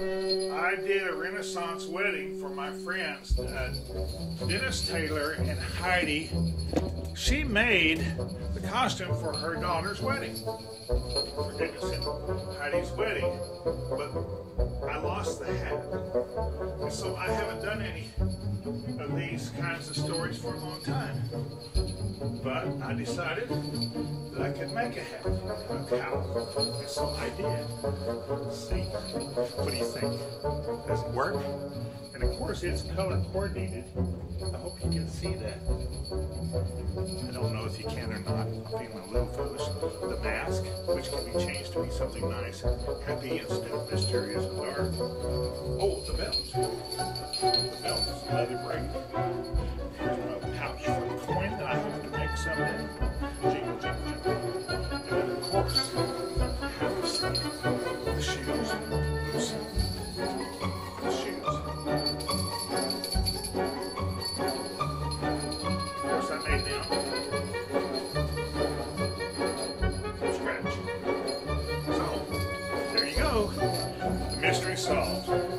I did a Renaissance wedding for my friends, uh, Dennis Taylor and Heidi. She made the costume for her daughter's wedding, for Dennis and Heidi's wedding. But I lost the hat. So I haven't done any of these kinds of stories for a long time. But I decided that I could make a hat, cowl. And so I did. See, what do you think? Does it work? And of course it's color coordinated. I hope you can see that. I don't know if you can or not. I'm feeling a little foolish. The mask, which can be changed to be something nice, happy instead of mysterious and dark. Oh, the belt. Leather braid. Here's my pouch for the coin that I hope to make someday. Jingle, jingle, jingle. And of course, have the shoes, Oops. the shoes. Of course, I made them scratch. So, there you go. The mystery solved.